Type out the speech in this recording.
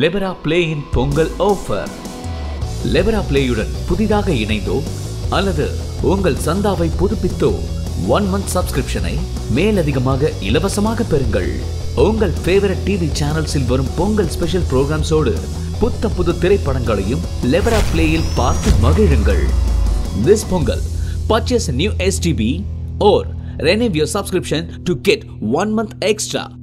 லெபரா பிளேயின் Pongal offer லெபரா பிளேயுடன் புதிதாக இணைந்தோ அல்லது உங்கள் சந்தாவை புதுப்பித்தோ ஒன் மந்த் சப்ஸ்கிரிப்ஷனை மேலதிகமாக இலவசமாக பெறுங்கள். உங்கள் ஃபேவரட் டிவி சேனல்ஸில் வரும் பொங்கல் ஸ்பெஷல் ப்ரோக்ராம்ஸோடு புத்த புது திரைப்படங்களையும் லெபரா பிளேயில் பார்த்து மகிழுங்கள். This Pongal purchase new STB or or renew your subscription to get month month extra.